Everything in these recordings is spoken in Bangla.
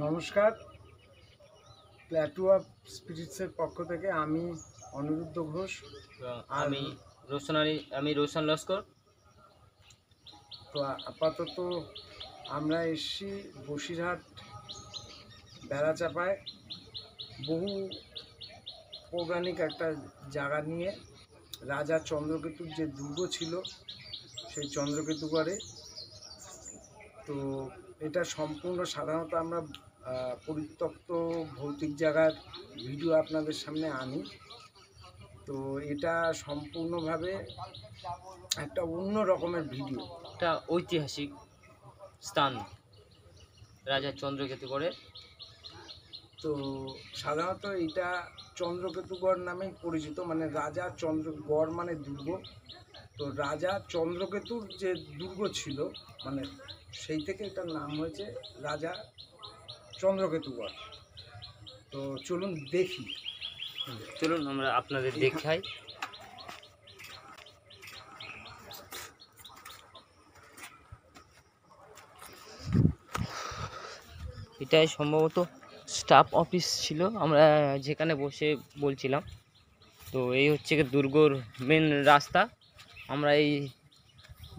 নমস্কার। প্ল্যাটু অফ স্পিরিটসের পক্ষ থেকে আমি অনিরুদ্ধ ঘোষ। আমি রোশনারি আমি রোশন লস্কর। তো আপাতত আমরা এসছি বসিরহাট বেড়াচাপায়। বহু পৌরাণিক একটা জায়গা নিয়ে রাজা চন্দ্রকেতুর যে দুর্গ ছিল সেই চন্দ্রকেতুগড়ে তো এটা সম্পূর্ণ সাধারণত আমরা পরিত্যক্ত ভৌতিক জায়গার ভিডিও আপনাদের সামনে আনি। তো এটা সম্পূর্ণভাবে একটা অন্য রকমের ভিডিও। একটা ঐতিহাসিক স্থান রাজা চন্দ্রকেতু করে তো সাধারণত এটা চন্দ্রকেতুগড় নামেই পরিচিত মানে রাজা চন্দ্র গড় মানে দুর্গ। তো রাজা চন্দ্রকেতুর যে দুর্গ ছিল মানে সেই থেকে এটার নাম হয়েছে রাজা চন্দ্রকেতু চন্দ্রকেতুগড় তো চলুন দেখি। চলুন আমরা আপনাদের দেখাই। এটাই সম্ভবত স্টাফ অফিস ছিল। আমরা যেখানে বসে বলছিলাম। তো এই হচ্ছে দুর্গর মেন রাস্তা। আমরা এই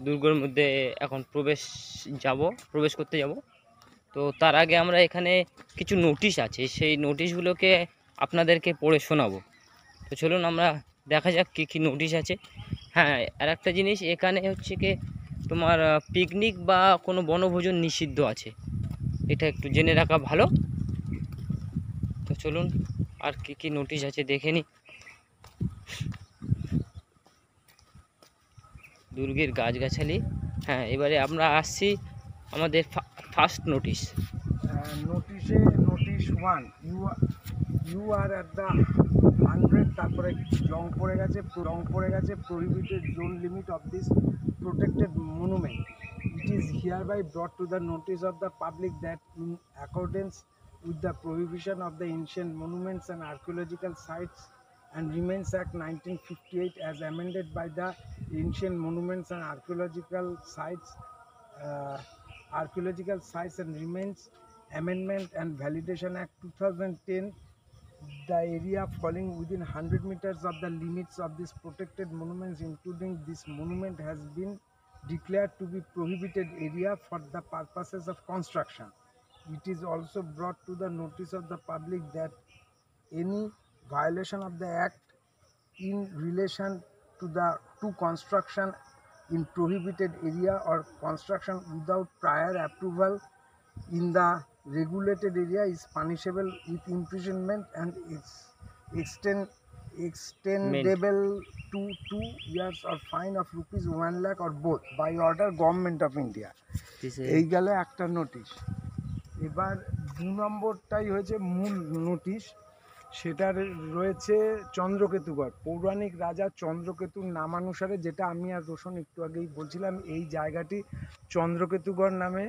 দুর্গর মধ্যে এখন প্রবেশ যাব, প্রবেশ করতে যাব। তো তার আগে আমরা এখানে কিছু নোটিশ আছে, সেই নোটিশগুলোকে আপনাদেরকে পড়ে শোনাবো। তো চলুন আমরা দেখা যাক কী কী নোটিশ আছে। হ্যাঁ আর একটা জিনিস, এখানে হচ্ছে কি তোমার পিকনিক বা কোনো বনভোজন নিষিদ্ধ আছে। এটা একটু জেনে রাখা ভালো। তো চলুন আর কি কি নোটিশ আছে দেখে নিই। দুর্গের গাছগাছালি। হ্যাঁ এবারে আমরা আসছি আমাদের ফার্স্ট নোটিশ নোটিশে notice one you you are at the hundred তারপরে রং পড়ে গেছে, রং পড়ে গেছে prohibited zone limit of this protected monument it is hereby brought to the notice of the public that in accordance with the prohibition of the ancient monuments and archaeological sites and Remains Act 1958 as amended by the Ancient Monuments and Archaeological Sites uh, Archaeological Sites and Remains Amendment and Validation Act 2010 the area falling within 100 meters of the limits of these protected monuments including this monument has been declared to be prohibited area for the purposes of construction. It is also brought to the notice of the public that any violation of the act in relation to the to construction in prohibited area or construction without prior approval in the regulated area is punishable with imprisonment and ex, extend extendable to two years or fine of rupees one lakh or both by order government of india এই গেল একটা নোটিশ এবার দু নম্বরটাই হয়েছে মূল নোটিশ সেটা রয়েছে চন্দ্রকেতুগড় পৌরাণিক রাজা চন্দ্রকেতুর নামানুসারে যেটা আমি আর রোশন একটু আগেই বলছিলাম এই জায়গাটি চন্দ্রকেতুগড় নামে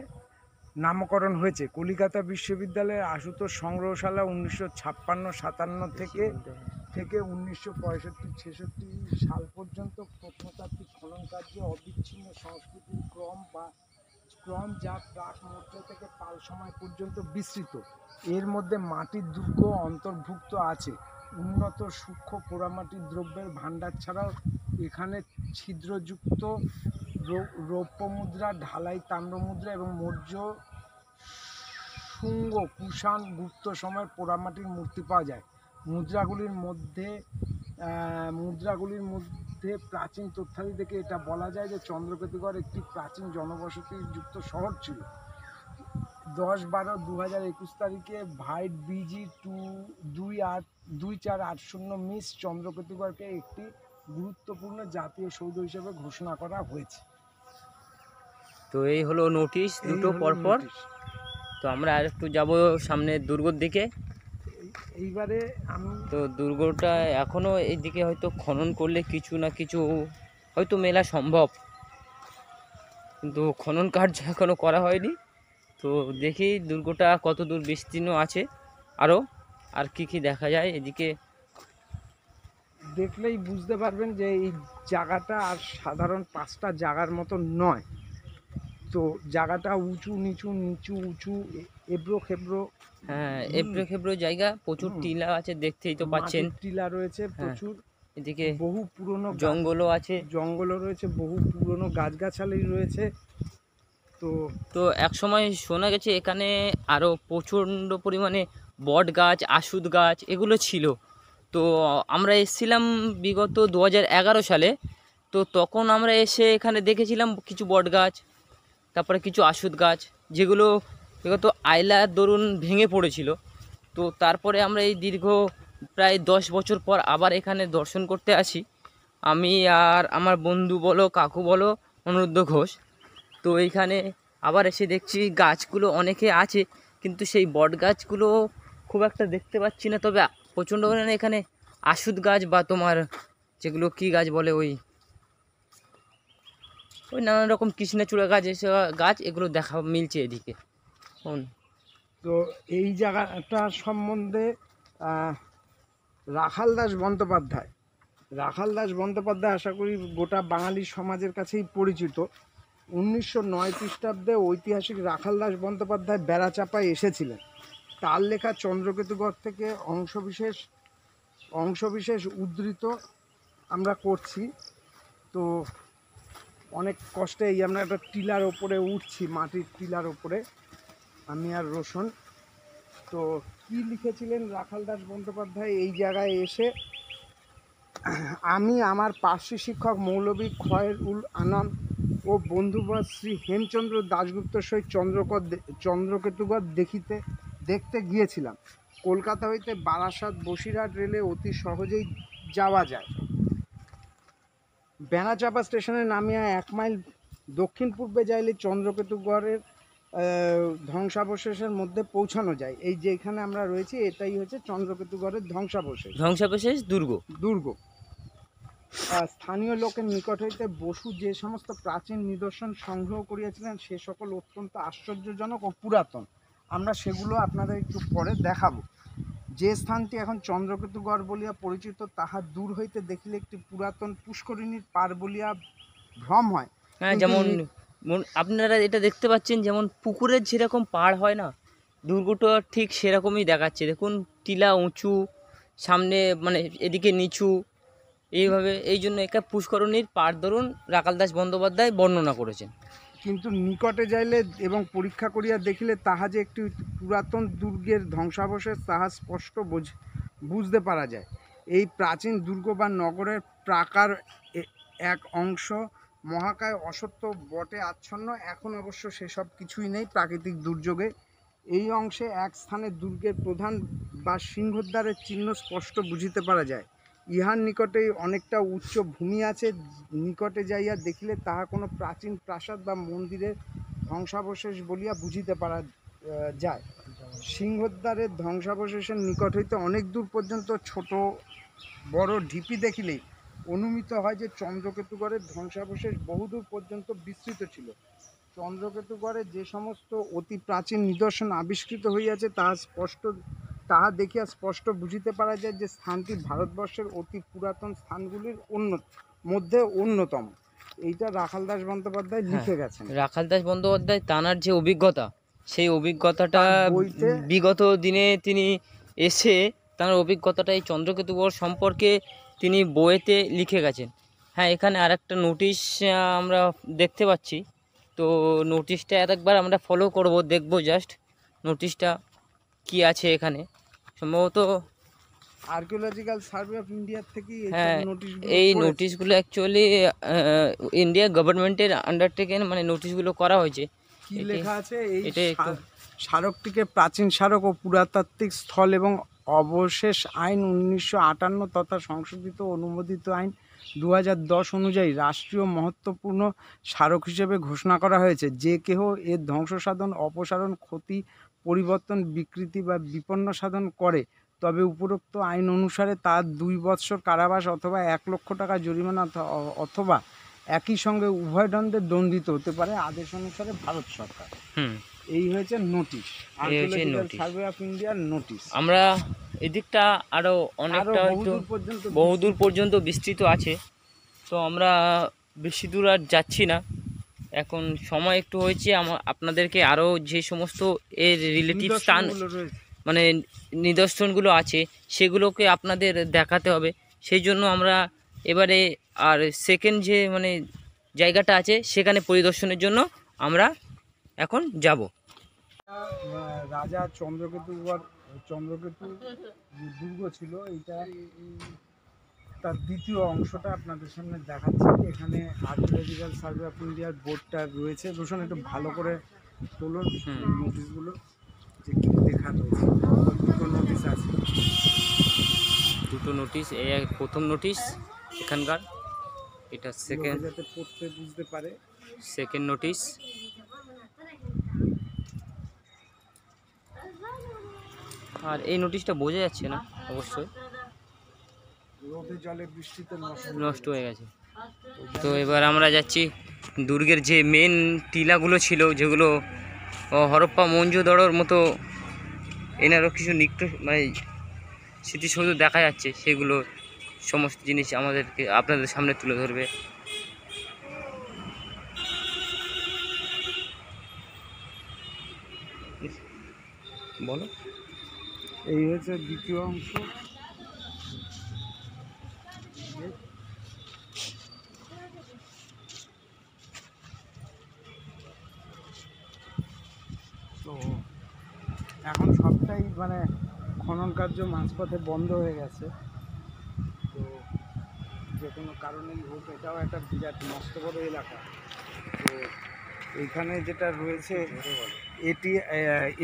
নামকরণ হয়েছে। কলিকাতা বিশ্ববিদ্যালয়ের আশুতোষ সংগ্রহশালা উনিশশো ছাপ্পান্ন সাতান্ন থেকে থেকে উনিশশো পঁয়ষট্টি ছেষট্টি সাল পর্যন্ত প্রত্নতাত্ত্বিক খনন কার্যে অবিচ্ছিন্ন সংস্কৃতির ক্রম বা ক্রম যা প্রাক মৌর্য থেকে পাল সময় পর্যন্ত বিস্তৃত। এর মধ্যে মাটির দুর্গ অন্তর্ভুক্ত আছে। উন্নত সূক্ষ্ম পোড়ামাটির দ্রব্যের ভাণ্ডার ছাড়াও এখানে ছিদ্রযুক্ত রৌপ্য মুদ্রা ঢালাই তাম্রমুদ্রা এবং মৌর্য শুঙ্গ, কুষাণ গুপ্ত সময়ের পোড়ামাটির মূর্তি পাওয়া যায়। মুদ্রাগুলির মধ্যে মুদ্রাগুলির মধ্যে প্রাচীন তথ্যাদি থেকে এটা বলা যায় যে চন্দ্রকেতুগড় একটি প্রাচীন জনবসতিযুক্ত শহর ছিল। দশ বারো দু হাজার একুশ তারিখে ভাইট বিজি টু দুই আট দুই চার আট শূন্য মিস চন্দ্রকেতুগড়কে একটি গুরুত্বপূর্ণ জাতীয় সৌধ হিসেবে ঘোষণা করা হয়েছে। তো এই হলো নোটিশ দুটো পরপর। তো আমরা আর একটু যাব সামনে দুর্গর দিকে। এইবারে আমি তো দুর্গটা এখনও এইদিকে হয়তো খনন করলে কিছু না কিছু হয়তো মেলা সম্ভব। কিন্তু খনন কার্য এখনও করা হয়নি। তো দেখি দুর্গটা কত দূর বিস্তীর্ণ আছে আরও আর কি কি দেখা যায় এদিকে। দেখলেই বুঝতে পারবেন যে এই জায়গাটা আর সাধারণ পাঁচটা জায়গার মতো নয়। তো জায়গাটা উঁচু নিচু নিচু উঁচু এবড়ো খেবড়ো হ্যাঁ। এবড়ো খেবড়ো জায়গা প্রচুর টিলা আছে দেখতেই তো পাচ্ছেন। টিলা রয়েছে প্রচুর এদিকে বহু পুরনো জঙ্গলও আছে। জঙ্গলও রয়েছে বহু পুরনো গাছগাছালি রয়েছে। তো তো এক সময় শোনা গেছে এখানে আরও প্রচণ্ড পরিমাণে বট গাছ আশুদ গাছ এগুলো ছিল। তো আমরা এসেছিলাম বিগত দু এগারো সালে। তো তখন আমরা এসে এখানে দেখেছিলাম কিছু বট গাছ তারপরে কিছু আশুদ গাছ যেগুলো বিগত আইলার দরুন ভেঙে পড়েছিল। তো তারপরে আমরা এই দীর্ঘ প্রায় দশ বছর পর আবার এখানে দর্শন করতে আসি। আমি আর আমার বন্ধু বলো, কাকু বলো, অনুরুদ্ধ ঘোষ। তো এইখানে আবার এসে দেখছি গাছগুলো অনেকে আছে, কিন্তু সেই বট গাছগুলো খুব একটা দেখতে পাচ্ছি না। তবে প্রচণ্ড পরিমাণে এখানে আশুদ গাছ বা তোমার যেগুলো কি গাছ বলে ওই ওই নানান রকম কৃষ্ণচূড়া গাছ, এসব গাছ, এগুলো দেখা মিলছে এদিকে। তো এই জায়গাটা সম্বন্ধে রাখাল দাস বন্দ্যোপাধ্যায়। রাখাল দাস বন্দ্যোপাধ্যায় আশা করি গোটা বাঙালি সমাজের কাছেই পরিচিত। উনিশশো নয় খ্রিস্টাব্দে ঐতিহাসিক রাখাল দাস বন্দ্যোপাধ্যায় বেড়াচাপায় এসেছিলেন। তার লেখা চন্দ্রকেতুগড় থেকে অংশবিশেষ অংশবিশেষ উদ্ধৃত আমরা করছি। তো অনেক কষ্টে এই আমরা একটা টিলার ওপরে উঠছি, মাটির টিলার ওপরে। আমি আর রোশন। তো কি লিখেছিলেন রাখাল দাস বন্দ্যোপাধ্যায় এই জায়গায় এসে? আমি আমার পার্শ্ব শিক্ষক মৌলভী খয়ের উল আনাম ও বন্ধুবর শ্রী হেমচন্দ্র দাশগুপ্ত সহিত চন্দ্রকর চন্দ্রকেতুগড় দেখিতে, দেখতে গিয়েছিলাম। কলকাতা হইতে বারাসাত বসিরহাট রেলে অতি সহজেই যাওয়া যায়। বেনাচাপা স্টেশনে নামিয়া এক মাইল দক্ষিণ পূর্বে যাইলে চন্দ্রকেতুগড়ের ধ্বংসাবশেষের মধ্যে পৌঁছানো যায়। এই যে এখানে আমরা রয়েছি এটাই হচ্ছে চন্দ্রকেতুগড়ের ধ্বংসাবশেষ। ধ্বংসাবশেষ দুর্গ। দুর্গ। স্থানীয় লোকের নিকট হইতে বসু যে সমস্ত প্রাচীন নিদর্শন সংগ্রহ করিয়াছিলেন সে সকল অত্যন্ত আশ্চর্যজনক ও পুরাতন। আমরা সেগুলো আপনাদের একটু পরে দেখাবো। যে স্থানটি এখন চন্দ্রকেতুগড় বলিয়া পরিচিত তাহা দূর হইতে দেখিলে একটি পুরাতন পুষ্করিণীর পার বলিয়া ভ্রম হয়। হ্যাঁ যেমন মন- আপনারা এটা দেখতে পাচ্ছেন যেমন পুকুরের যেরকম পাড় হয় না, দুর্গটা ঠিক সেরকমই দেখাচ্ছে। দেখুন, টিলা উঁচু, সামনে মানে এদিকে নিচু, এইভাবে, এই জন্য একা পুষ্করণীর পাড় ধরুন রাকাল দাস বন্দ্যোপাধ্যায় বর্ণনা করেছেন। কিন্তু নিকটে যাইলে এবং পরীক্ষা করিয়া দেখিলে তাহা যে একটি পুরাতন দুর্গের ধ্বংসাবশেষ, তাহা স্পষ্ট বোঝ, বুঝতে পারা যায়। এই প্রাচীন দুর্গ বা নগরের প্রাকার এক অংশ মহাকায় অসত্য বটে আচ্ছন্ন। এখন অবশ্য সেসব কিছুই নেই প্রাকৃতিক দুর্যোগে। এই অংশে এক স্থানে দুর্গের প্রধান বা সিংহদ্বারের চিহ্ন স্পষ্ট বুঝিতে পারা যায়। ইহার নিকটে অনেকটা উচ্চ ভূমি আছে। নিকটে যাইয়া দেখিলে তাহা কোনো প্রাচীন প্রাসাদ বা মন্দিরের ধ্বংসাবশেষ বলিয়া বুঝিতে পারা যায়। সিংহদ্বারের ধ্বংসাবশেষের নিকট হইতে অনেক দূর পর্যন্ত ছোট বড় ঢিপি দেখিলেই অনুমিত হয় যে চন্দ্রকেতুগড়ের ধ্বংসাবশেষ বহুদূর পর্যন্ত বিস্তৃত ছিল চন্দ্রকেতুগড়ে যে সমস্ত অতি প্রাচীন নিদর্শন আবিষ্কৃত হইয়াছে তাহা স্পষ্ট তাহা দেখিয়া স্পষ্ট বুঝিতে পারা যায় যে স্থানটি ভারতবর্ষের অতি পুরাতন স্থানগুলির অন্য মধ্যে অন্যতম এইটা রাখাল দাস বন্দ্যোপাধ্যায় হ্যাঁ। লিখে গেছেন রাখাল দাস বন্দ্যোপাধ্যায় তানার যে অভিজ্ঞতা সেই অভিজ্ঞতাটা বিগত দিনে তিনি এসে তার অভিজ্ঞতাটা এই চন্দ্রকেতুগড় সম্পর্কে তিনি বইয়েতে লিখে গেছেন। হ্যাঁ এখানে আরেকটা নোটিশ আমরা দেখতে পাচ্ছি। তো নোটিশটা একবার আমরা ফলো করব দেখব জাস্ট নোটিশটা কি আছে এখানে। সম্ভবত আর্কিওলজিক্যাল সার্ভে অফ ইন্ডিয়ার থেকে হ্যাঁ, এই নোটিশগুলো অ্যাকচুয়ালি ইন্ডিয়া গভর্নমেন্টের আন্ডারটেকেন মানে নোটিশগুলো করা হয়েছে। কি লেখা আছে? এই এটা একটু- স্মারকটিকে প্রাচীন স্মারক ও পুরাতাত্ত্বিক স্থল এবং অবশেষ আইন উনিশশো আটান্ন তথা সংশোধিত অনুমোদিত আইন দু অনুযায়ী রাষ্ট্রীয় মহত্বপূর্ণ স্মারক হিসেবে ঘোষণা করা হয়েছে। যে কেহ এর ধ্বংস সাধন অপসারণ, ক্ষতি, পরিবর্তন, বিকৃতি বা বিপন্ন সাধন করে, তবে উপরোক্ত আইন অনুসারে তার দুই বৎসর কারাবাস অথবা এক লক্ষ টাকা জরিমানা অথবা একই সঙ্গে উভয় দণ্ডে দণ্ডিত হতে পারে আদেশ অনুসারে ভারত সরকার। হুম। এই হয়েছে নোটিশ। সার্ভে অফ ইন্ডিয়ার নোটিশ। আমরা এদিকটা আরও আরও অনেকটা একটু বহুদূর পর্যন্ত বহুদূর পর্যন্ত বিস্তৃত আছে। তো আমরা বেশি দূর আর যাচ্ছি না। এখন সময় একটু হয়েছে আপনাদেরকে আরও যে সমস্ত এর রিলেটিভ স্থান মানে নিদর্শনগুলো আছে সেগুলোকে আপনাদের দেখাতে হবে। সেই জন্য আমরা এবারে আর সেকেন্ড যে মানে জায়গাটা আছে সেখানে পরিদর্শনের জন্য আমরা এখন যাব। রাজা চন্দ্রকেতু চন্দ্রকেতু দুর্গ ছিল এইটা তার দ্বিতীয় অংশটা আপনাদের সামনে দেখাচ্ছি। এখানে আর্কিওলজিক্যাল সার্ভে অফ ইন্ডিয়ার বোর্ডটা রয়েছে। রোশন একটু ভালো করে তোলুন। নোটিশগুলো যে কি লেখা রয়েছে। দুটো নোটিশ আছে। দুটো নোটিশ এই প্রথম নোটিশ এখানকার। এটা সেকেন্ড যাতে পড়তে বুঝতে পারে। সেকেন্ড নোটিশ আর এই নোটিশটা বোঝা যাচ্ছে না অবশ্যই। রোদে জলে বৃষ্টিতে নষ্ট হয়ে গেছে। তো এবার আমরা যাচ্ছি দুর্গের যে মেন টিলাগুলো ছিল যেগুলো হরপ্পা মঞ্জুদড়োর মতো এনারও কিছু নিত্য মানে স্মৃতিসৌধ দেখা যাচ্ছে সেগুলো সমস্ত জিনিস আমাদেরকে, আপনাদের সামনে তুলে ধরবে। বলো। এই হচ্ছে দ্বিতীয় অংশ। তো এখন সবটাই মানে খনন কার্য মাঝপথে বন্ধ হয়ে গেছে। যে কোনো কারণেই হোক, এটাও একটা বিরাট মস্ত বড় এলাকা। তো এইখানে যেটা রয়েছে, এটি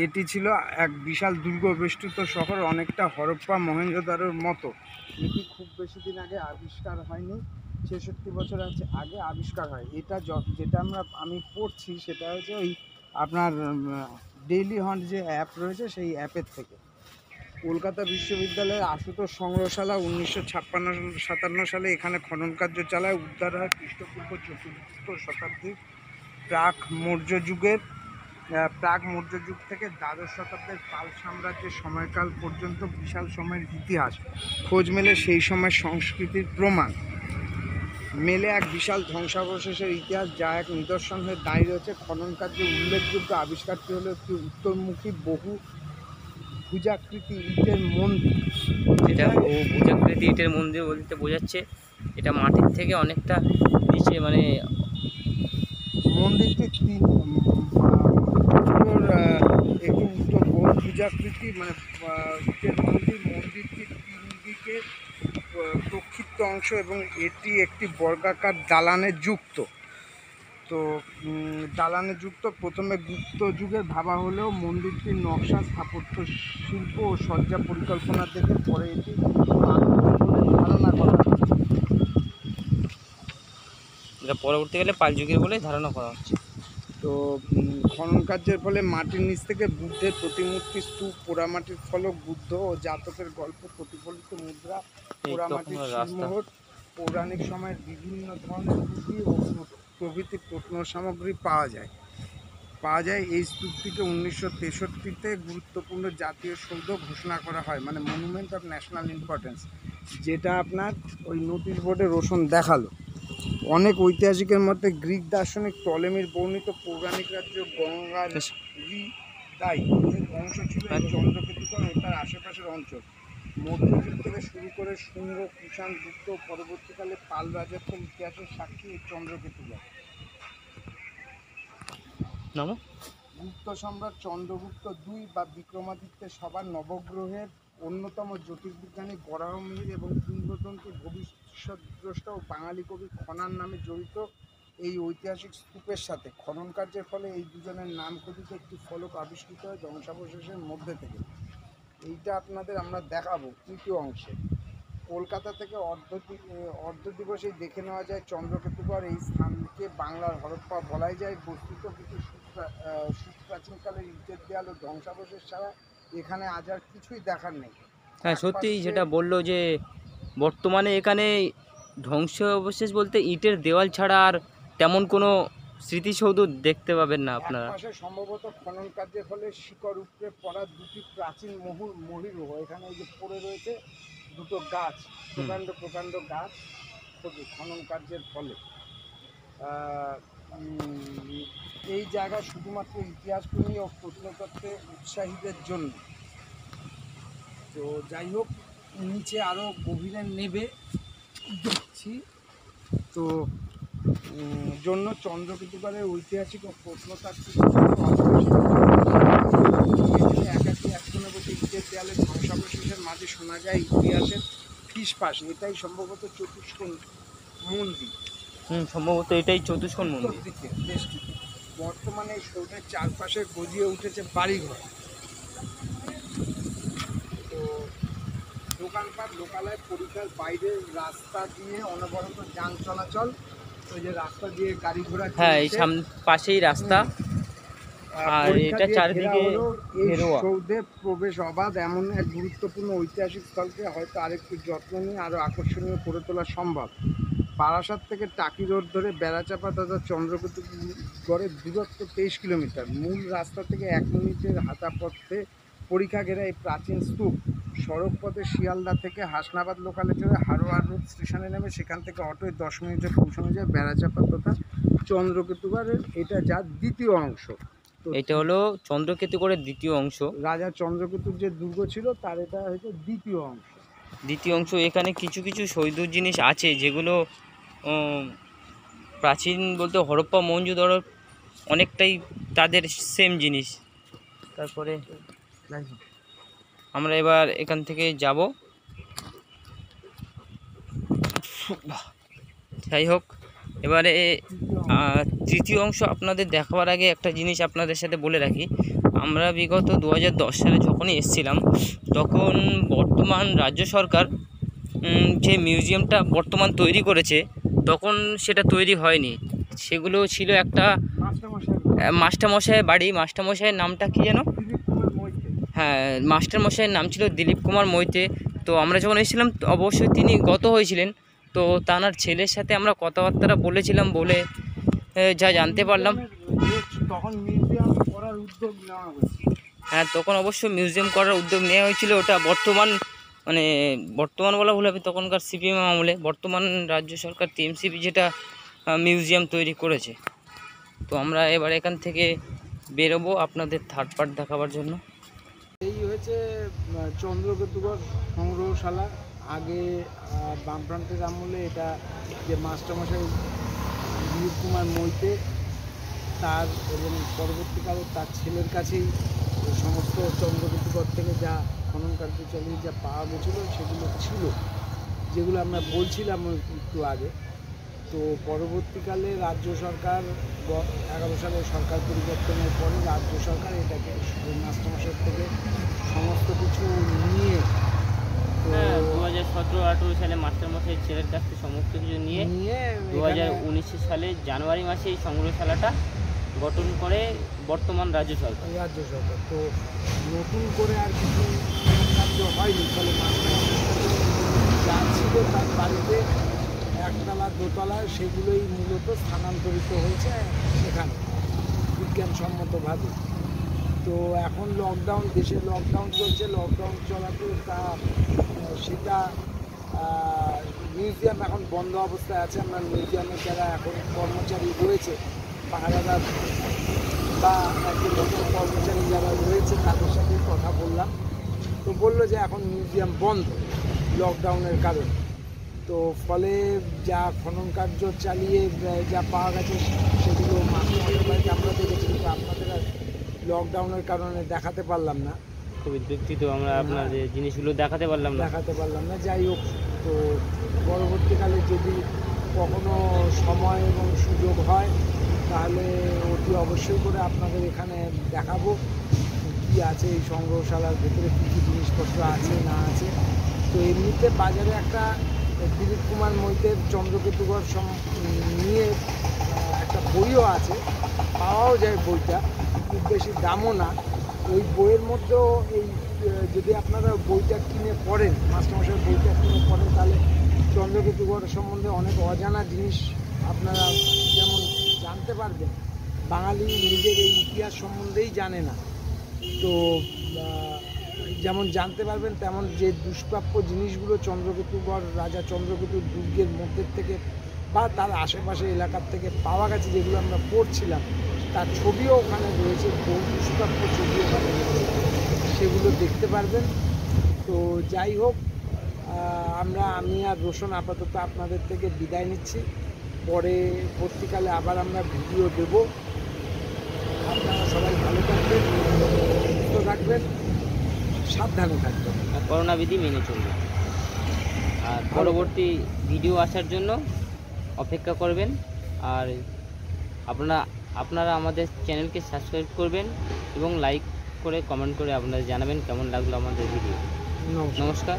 এটি ছিল এক বিশাল দুর্গ বেষ্টিত শহর, অনেকটা হরপ্পা মহেঞ্জোদারোর মতো। এটি খুব বেশি দিন আগে আবিষ্কার হয়নি, ছেষট্টি বছর আছে আগে আবিষ্কার হয়। এটা যেটা আমরা, আমি পড়ছি সেটা হচ্ছে ওই আপনার ডেইলি হন্ট যে অ্যাপ রয়েছে, সেই অ্যাপের থেকে। কলকাতা বিশ্ববিদ্যালয়ের আশুতোষ সংগ্রহশালা উনিশশো ছাপ্পান্ন সাতান্ন সালে এখানে খনন কার্য চালায়। উদ্ধার হয় খ্রিস্টপূর্ব চতুর্থ শতাব্দীর প্রাক মৌর্য যুগের প্রাক মৌর্য যুগ থেকে দ্বাদশ শতাব্দীর পাল সাম্রাজ্যের সময়কাল পর্যন্ত বিশাল সময়ের ইতিহাস। খোঁজ মেলে সেই সময় সংস্কৃতির প্রমাণ। মেলে এক বিশাল ধ্বংসাবশেষের ইতিহাস যা এক নিদর্শন হয়ে দাঁড়িয়ে রয়েছে। খনন কার্যে উল্লেখযোগ্য আবিষ্কারটি হলো একটি উত্তরমুখী বহু ভুজাকৃতি ইটের মন্দির। এটা ও ভুজাকৃতি ইটের মন্দির বলতে বোঝাচ্ছে এটা মাটির থেকে অনেকটা নিচে মানে মন্দিরটি তিন একটু উত্তর বহু পূজাকৃতি মানে ইটের মন্দির মন্দিরটি তিন দিকে প্রক্ষিপ্ত অংশ এবং এটি একটি বর্গাকার দালানে যুক্ত। তো দালানে যুক্ত প্রথমে গুপ্ত যুগের ভাবা হলেও মন্দিরটির নকশা স্থাপত্য শিল্প ও সজ্জা পরিকল্পনা দেখে পরে এটি ধারণা করা হয়। এটা পরবর্তীকালে পাল যুগের বলে ধারণা করা হচ্ছে। তো খনন কার্যের ফলে মাটির নিচ থেকে বুদ্ধের প্রতিমূর্তি স্তূপ পোড়ামাটির ফলক বুদ্ধ ও জাতকের গল্প প্রতিফলিত মুদ্রা পোড়ামাটির শিলমোহর পৌরাণিক সময়ের বিভিন্ন ধরনের পুঁথি ও প্রভৃতি প্রত্ন সামগ্রী পাওয়া যায়। পাওয়া যায় এই স্তূপটিকে উনিশশো তেষট্টিতে গুরুত্বপূর্ণ জাতীয় সৌধ ঘোষণা করা হয় মানে মনুমেন্ট অফ ন্যাশনাল ইম্পর্টেন্স যেটা আপনার ওই নোটিশ বোর্ডে রোশন দেখাল। অনেক ঐতিহাসিকের মতে গ্রিক দার্শনিক টলেমির বর্ণিত পৌরাণিক রাজ্য গঙ্গার দায়ী এর অংশ ছিল এই চন্দ্রকেতুগণ ও তার আশেপাশের অঞ্চল। মধ্যযুগ থেকে শুরু করে শুঙ্গ কুষাণ গুপ্ত পরবর্তীকালে পাল রাজত্বের ইতিহাসের সাক্ষী এই চন্দ্রকেতুগণ গুপ্ত সম্রাট চন্দ্রগুপ্ত দুই বা বিক্রমাদিত্যের সবার নবগ্রহের অন্যতম জ্যোতির্বিজ্ঞানী বরাহমিহির এবং কিংবদন্তি ভবিষ্যৎদ্রষ্টা ও বাঙালি কবি খনার নামে জড়িত এই ঐতিহাসিক স্তূপের সাথে। খনন কার্যের ফলে এই দুজনের নাম কথিত একটি ফলক আবিষ্কৃত হয় ধ্বংসাবশেষের মধ্যে থেকে। এইটা আপনাদের আমরা দেখাবো তৃতীয় অংশে। কলকাতা থেকে অর্ধ দি- অর্ধ দিবসেই দেখে নেওয়া যায় চন্দ্রকেতুগড় এই স্থানকে বাংলার হরপ্পা বলাই যায়। বস্তুত কিছু সুপ্রাচীনকালের ইটের দেয়াল ও ধ্বংসাবশেষ ছাড়া এখানে আজ আর কিছুই দেখার নেই। হ্যাঁ সত্যি যেটা বলল যে বর্তমানে এখানে ধ্বংস অবশেষ বলতে ইটের দেওয়াল ছাড়া আর তেমন কোনো স্মৃতিসৌধ দেখতে পাবেন না আপনারা। সম্ভবত খনন কার্যের ফলে শিকড় উপড়ে পড়া দুটি প্রাচীন মহুর মহিরুহ এখানে এই যে পড়ে রয়েছে দুটো গাছ প্রকাণ্ড প্রকাণ্ড গাছ খনন কার্যের ফলে। এই জায়গা শুধুমাত্র ইতিহাসপ্রেমী ও প্রত্নতত্ত্বে উৎসাহীদের জন্য। তো যাই হোক নিচে আরও গভীরে নেবে দেখছি। তো জন্য চন্দ্রকেতুগড়ের ঐতিহাসিক ও প্রত্নতাত্ত্বিক একাশি একশনে বসে ইটের দেয়ালে ধ্বংসাবশেষের মাঝে শোনা যায় ইতিহাসের ফিসফাস এটাই সম্ভবত চতুষ্কোণ মন্দির। হুম সম্ভবত এটাই চতুষ্কোণ মন্দির। বর্তমানে সৌধের চারপাশে গজিয়ে উঠেছে বাড়িঘর। তো দোকানপাট লোকালয় পরীক্ষার বাইরের রাস্তা দিয়ে অনবরত যান চলাচল। ওই যে রাস্তা দিয়ে গাড়ি ঘোড়া হ্যাঁ এই চলছে। সাম পাশেই রাস্তা আর এটা চারিদিকে। সৌধে প্রবেশ অবাধ এমন এক গুরুত্বপূর্ণ ঐতিহাসিক স্থলকে হয়তো আরেকটু যত্ন নিয়ে আরও আকর্ষণীয় করে তোলা সম্ভব বারাসাত থেকে টাকি রোড ধরে বেড়াচাপা তথা চন্দ্রকেতু গড়ের দূরত্ব তেইশ কিলোমিটার মূল রাস্তা থেকে এক মিনিটের হাঁটা পথে পরীক্ষা ঘেরা এই প্রাচীন স্তূপ সড়ক পথে শিয়ালদা থেকে হাসনাবাদ লোকালে চলে হারোয়ার রোড স্টেশনে নেমে সেখান থেকে অটোয় দশ মিনিটে পৌঁছানো যায় বেড়াচাপা তথা চন্দ্রকেতুগড়ের এটা যার দ্বিতীয় অংশ। এটা হলো চন্দ্রকেতুগড়ের দ্বিতীয় অংশ। রাজা চন্দ্রকেতুর যে দুর্গ ছিল তার এটা হচ্ছে দ্বিতীয় অংশ। দ্বিতীয় অংশ এখানে কিছু কিছু সৈদুর জিনিস আছে যেগুলো প্রাচীন বলতে হরপ্পা মঞ্জু মঞ্জুদর অনেকটাই তাদের সেম জিনিস। তারপরে আমরা এবার এখান থেকে যাব। যাই হোক, এবারে তৃতীয় অংশ আপনাদের দেখাবার আগে একটা জিনিস আপনাদের সাথে বলে রাখি। আমরা বিগত দু হাজার দশ সালে যখনই এসেছিলাম, তখন বর্তমান রাজ্য সরকার যে মিউজিয়ামটা বর্তমান তৈরি করেছে, তখন সেটা তৈরি হয়নি। সেগুলো ছিল একটা মাস্টারমশাই বাড়ি। মাস্টারমশাইয়ের নামটা কি যেন? হ্যাঁ মাস্টারমশাইয়ের নাম ছিল দিলীপ কুমার মৈতে তো আমরা যখন এসেছিলাম তো অবশ্যই তিনি গত হয়েছিলেন। তো তানার ছেলের সাথে আমরা কথাবার্তাটা বলেছিলাম বলে যা জানতে পারলাম। তখন মিউজিয়াম করার উদ্যোগ নেওয়া হ্যাঁ তখন অবশ্য মিউজিয়াম করার উদ্যোগ নেওয়া হয়েছিল। ওটা বর্তমান মানে বর্তমান বলা ভুল হবে তখনকার সিপিএম আমলে। বর্তমান রাজ্য সরকার টিএমসিপি যেটা মিউজিয়াম তৈরি করেছে। তো আমরা এবার এখান থেকে বেরোবো আপনাদের থার্ড পার্ট দেখাবার জন্য। হয়েছে চন্দ্রকেতুগড় সংগ্রহশালা। আগে আহ, বামফ্রন্টের আমলে এটা যে মাস্টারমশাই দিলীপ কুমার মৈতে তার এবং পরবর্তীকালে তার ছেলের কাছেই সমস্ত চন্দ্রকেতুগড় থেকে যা খনন কার্য চালিয়ে যা পাওয়া গেছিল সেগুলো ছিল। যেগুলো আমরা বলছিলাম একটু আগে। তো পরবর্তীকালে রাজ্য সরকার এগারো সালে সরকার পরিবর্তনের পরে রাজ্য সরকার এটাকে মাস্টারমশাই থেকে সমস্ত কিছু নিয়ে হ্যাঁ দু হাজার সতেরো আঠেরো সালে মাস্টারমশাই ছেলের কাছ থেকে সমস্ত কিছু নিয়ে দু হাজার উনিশে সালে জানুয়ারি মাসে এই সংগ্রহশালাটা গঠন করে বর্তমান রাজ্য সরকার। রাজ্য সরকার। তো নতুন করে আর কিছু কার্য হয়নি ফলে মাস্টারমশাই যা ছিল তার বাড়িতে একতলা, দোতলা সেগুলোই মূলত স্থানান্তরিত হয়েছে সেখানে, বিজ্ঞানসম্মতভাবে। তো এখন লকডাউন দেশে লকডাউন চলছে লকডাউন চলাতে তা, সেটা মিউজিয়াম এখন বন্ধ অবস্থায় আছে। আমরা মিউজিয়ামে যারা এখন কর্মচারী রয়েছে, পাহারাদার বা একটি নতুন কর্মচারী যারা রয়েছে, তাদের সাথে কথা বললাম। তো বলল যে এখন মিউজিয়াম বন্ধ লকডাউনের কারণে। তো ফলে যা খনন কার্য চালিয়ে যা পাওয়া গেছে সেগুলো মাঝে বাড়িতে আমরা দেখেছি কিন্তু আপনাদের আর লকডাউনের কারণে দেখাতে পারলাম না। খুবই দুঃখিত আমরা আপনাদের জিনিসগুলো দেখাতে পারলাম না। দেখাতে পারলাম না। যাই হোক তো পরবর্তীকালে যদি কখনো সময় এবং সুযোগ হয় তাহলে অতি অবশ্যই করে আপনাদের এখানে দেখাবো কি আছে এই সংগ্রহশালার ভেতরে কী কী জিনিসপত্র আছে না আছে। তো এমনিতে বাজারে একটা দিলীপ কুমার মৈতের চন্দ্রকেতুগড় সম- নিয়ে একটা বইও আছে। পাওয়াও যায় বইটা, খুব বেশি দামও না। ওই বইয়ের মধ্যেও এই যদি আপনারা বইটা কিনে পড়েন, মাস্টারমশাই বইটা কিনে পড়েন, তাহলে চন্দ্রকেতুগড় সম্বন্ধে অনেক অজানা জিনিস আপনারা যেমন জানতে পারবেন। বাঙালি নিজের এই ইতিহাস সম্বন্ধেই জানে না। তো যেমন জানতে পারবেন, তেমন যে দুষ্প্রাপ্য জিনিসগুলো চন্দ্রকেতুগড় রাজা চন্দ্রকেতুর দুর্গের মধ্যে থেকে বা তার আশেপাশে এলাকার থেকে পাওয়া গেছে, যেগুলো আমরা পড়ছিলাম, তার ছবিও ওখানে রয়েছে, বহু দুষ্প্রাপ্য ছবি ওখানে সেগুলো দেখতে পারবেন। তো যাই হোক আমরা, আমি আর রোশন আপাতত আপনাদের থেকে বিদায় নিচ্ছি। পরে পরবর্তীকালে আবার আমরা ভিডিও দেব। আপনারা সবাই ভালো থাকবেন, সুস্থ থাকবেন। সাবধানে থাকবেন আর করোনা বিধি মেনে চলবে। আর পরবর্তী ভিডিও আসার জন্য অপেক্ষা করবেন। আর আপনারা আপনারা আমাদের চ্যানেলকে সাবস্ক্রাইব করবেন এবং লাইক করে কমেন্ট করে আপনারা জানাবেন কেমন লাগল আমাদের ভিডিও। নমস্কার।